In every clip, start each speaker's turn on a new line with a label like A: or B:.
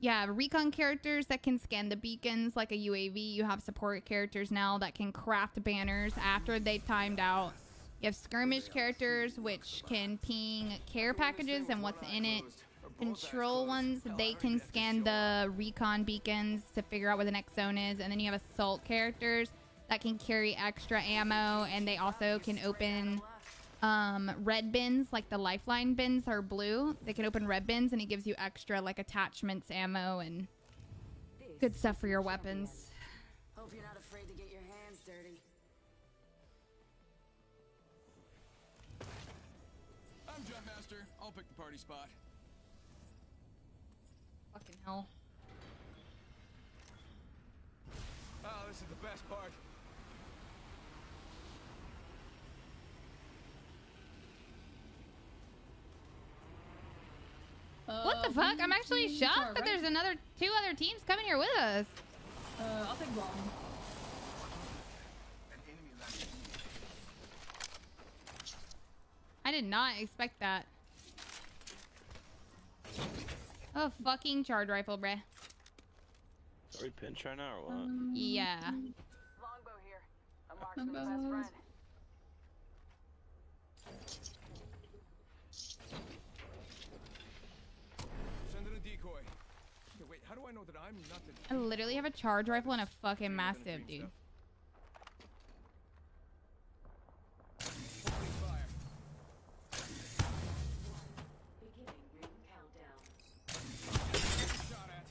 A: yeah, recon characters that can scan the beacons like a UAV. You have support characters now that can craft banners after they've timed out. You have skirmish characters which can ping care packages and what's in it. Control ones, they can scan the recon beacons to figure out where the next zone is. And then you have assault characters that can carry extra ammo and they also can open um, red bins, like the lifeline bins are blue. They can open red bins and it gives you extra like attachments, ammo, and good stuff for your weapons.
B: Hope you're not afraid to get your hands dirty.
C: I'm Jumpmaster. I'll pick the party spot.
A: Fucking hell.
C: Oh, this is the best part.
A: What the fuck? I'm actually shocked that there's another two other teams coming here with us.
D: Uh, I'll take bomb.
A: I did not expect that. Oh, fucking charge rifle, bruh.
E: Sorry, pinch right now or what?
D: Um,
A: Yeah.
B: Longbow here. A marksman's best friend.
C: Send in a decoy. Okay, wait, how do I know that I'm not the
A: I literally have a charge rifle and a fucking mastiff, dude.
C: Opening fire. Shot at.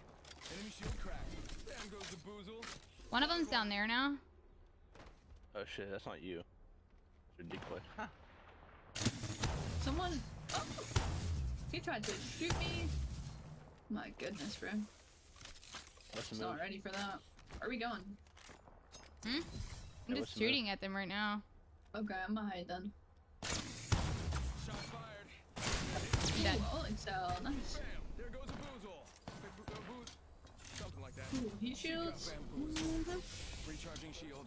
C: Enemy shield cracked. There goes the boozle.
A: One of them's down there now.
E: Oh shit, that's not you. It's your decoy.
D: Someone. Oh! He tried to shoot me. My goodness, bro.
E: What's the
D: Just not ready for that. Where are we going?
A: Hmm? I'm
E: Yeah,
A: just
E: what's the move?
A: shooting at them right now.
D: Okay, I'm gonna hide then.
C: Shot fired.
A: Dead.
D: Ooh, holy cell, nice.
C: Bam! There goes a boozle. Big bo- booz. Something like that.
D: Ooh, he shoots. Mhm.
C: Recharging shield.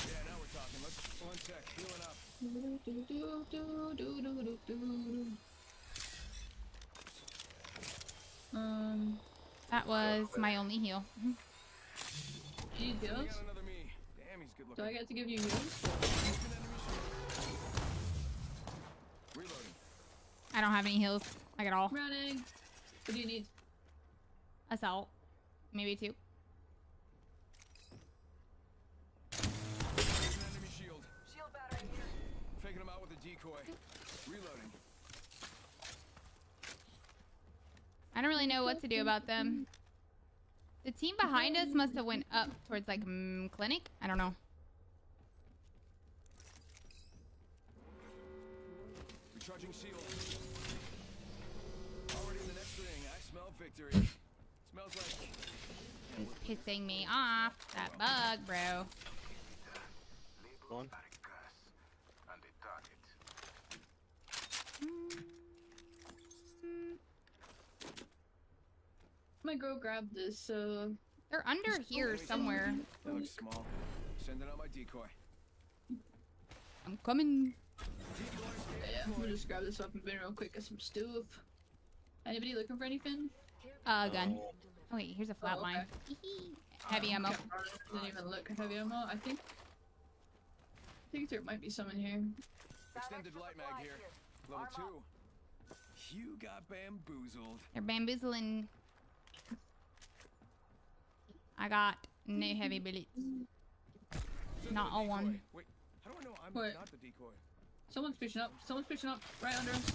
C: Yeah, now we're talking. Let's one sec. Healing up.
D: Do, do, do, do, do, do, do, do. Um,
A: That was my only heal.
D: you need heals?
C: got another me. Damn, he's good
D: Do. I get to give you heals?
C: Open enemy shield. Reloading.
A: I don't have any heals. Like at all.
D: Running. What do you need?
A: Assault. Maybe two.
C: Enemy shield.
B: Shield battery here.
C: Faking him out with a decoy. Reloading.
A: I don't really know what to do about them. The team behind us must have went up towards like mm, clinic. I don't know.
C: Recharging shield. Already in the next ring. I smell victory. Smells like.
A: It's pissing me off. That bug, bro.
E: Go
D: I'm gonna go grab this, uh...
A: They're under here somewhere.
C: That looks small. Sending out my decoy.
A: I'm coming.
D: Yeah, I'm gonna just grab this weapon bin real quick, get some stuff. Anybody looking for anything?
A: Uh, gun.
E: Oh,
A: Oh wait, here's a
D: Oh,
A: flatline.
D: okay.
A: Heavy ammo.
D: Can't. Didn't even look at heavy ammo. I think... I think there might be some in here.
C: Extended light mag here. Level two. You got bamboozled.
A: They're bamboozling. I got no heavy bullets.
C: Send
A: Not
C: a
A: all
C: decoy.
A: one.
C: Wait, how do I know I'm
D: What?
C: not the decoy?
D: Someone's pushing up. Someone's pushing up. Right under us.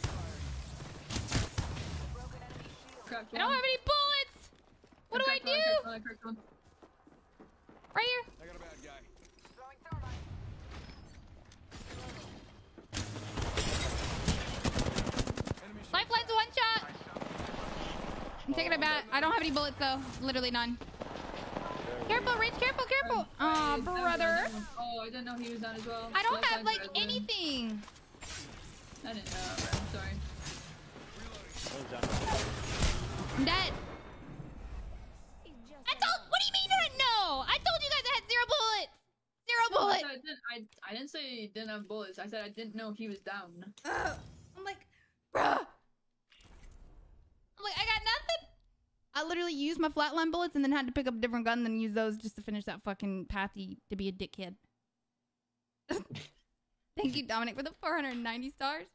B: Broken enemy shield.
D: Cracked
A: I don't have any bullets! What do I
D: cracked one, cracked
A: do?
D: one, cracked one.
A: Right here.
C: I got a bad guy.
B: Throwing thermite.
C: Enemy shield
A: Lifeline's one shot. I'm taking it back. I don't have any bullets though. Literally none. Careful, Rich. Careful, careful. Oh, Aw,
D: Hey, that was
A: brother.
D: Oh, I didn't know he was down as well.
A: I don't
D: Left
A: have like
D: red
A: anything.
D: I didn't know. I'm sorry.
E: oh.
A: I'm dead. I told. What do you mean you didn't know? I told you guys I had zero bullets. Zero
D: No, I,
A: bullets.
D: said I, didn't, I, I didn't say he didn't have bullets. I said I didn't know he was down.
A: Ugh. I'm like, bruh. I'm like, I got literally used my flatline bullets and then had to pick up a different gun and use those just to finish that fucking pathy to be a dickhead. Thank you, Dominic, for the 490 stars.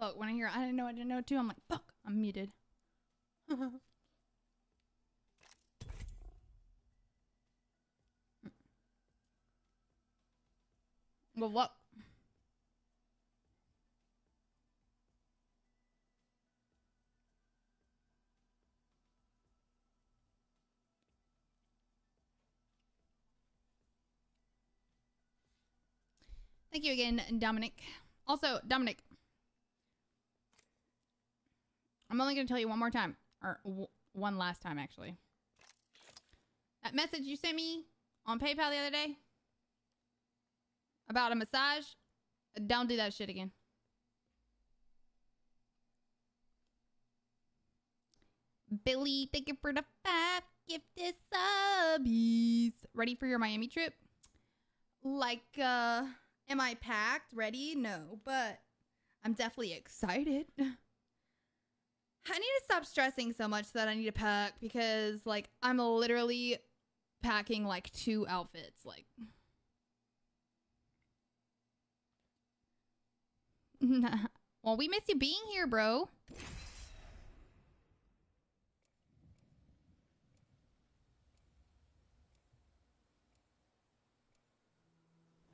A: Fuck, when I hear I didn't know I didn't know too, I'm like, fuck, I'm muted. well, what? Thank you again, Dominic. Also, Dominic, I'm only going to tell you one more time, or w- one last time, actually. That message you sent me on PayPal the other day about a massage, don't do that shit again. Billy, thank you for the five gifted subbies. Ready for your Miami trip? Like, uh, am I packed? Ready? No, but I'm definitely excited. I need to stop stressing so much that I need to pack because like I'm literally packing like two outfits like Well, we miss you being here, bro.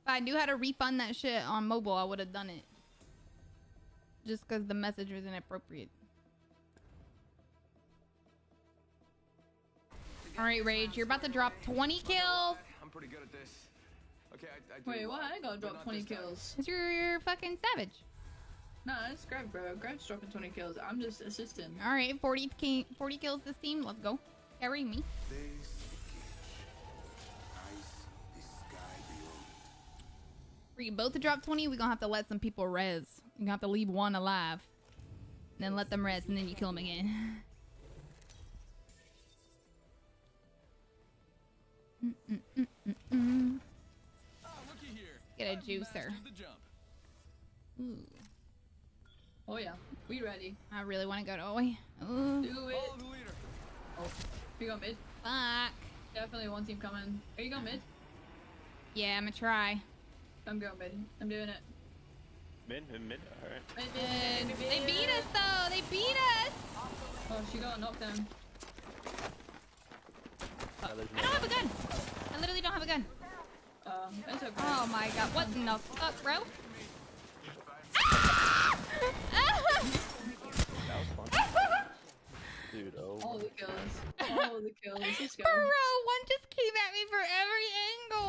A: If I knew how to refund that shit on mobile, I would have done it. Just because the message was inappropriate. All right, Rage, you're about to drop 20 kills.
C: I'm pretty good at this. Okay, I, I do
D: Wait, what? I gotta drop 20 kills.
A: Cause you're, you're fucking savage.
D: No, it's Greg, bro. Greg's dropping 20 kills. I'm just assisting.
A: All right, 40, 40 kills this team. Let's go. Carry me.
F: There's the cage. I see the sky beyond.
A: For you both to drop 20, we're gonna have to let some people res. You're gonna have to leave one alive. Then let them res, and then you kill them again.
C: Oh.
A: Get a
C: I've
A: juicer.
C: mastered the jump.
A: Ooh,
D: Oh, yeah. We ready.
A: I really want to go to Oi. Ooh,
D: Do it.
C: Follow the leader.
D: Oh, we got mid.
A: fuck.
D: Definitely one team coming. Are you going mid?
A: Yeah, I'm gonna try.
D: I'm going mid. I'm doing it.
E: Mid, mid, mid. Alright.
D: Mid, mid, mid,
A: They beat us though. They beat us.
D: Oh, she got a knockdown.
E: Now there's
A: I don't have a gun. I literally don't have a gun.
D: Um, it's okay.
A: Oh my god. What in the fuck, bro?
E: That was fun. Dude, oh.
D: All the kills. All the kills.
A: Bro, one just came at me for every angle.